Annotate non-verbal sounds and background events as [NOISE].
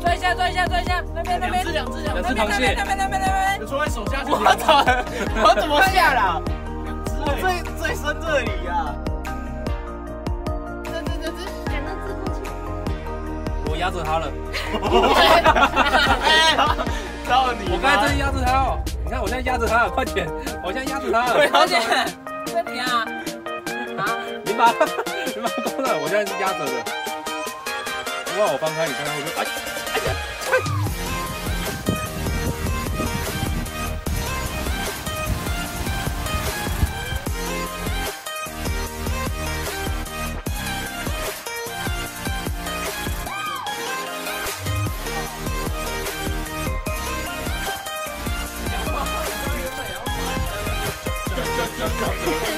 看一下抓一下，抓一下那边那边，两只两只两只那边那边那边那边那边，有出来手下去。我操！我怎么下了？我对，最最深这里啊！这这这这两个字过去。我压着他了，哎，到你！我刚才真的压着他哦。你看我现在压着他，快点，我现在压着他了。而且这里啊啊，你把 [LAUGHS] 你把它关了，我现在是压着的。不我翻开，你刚刚会不？哎哎呀！哎。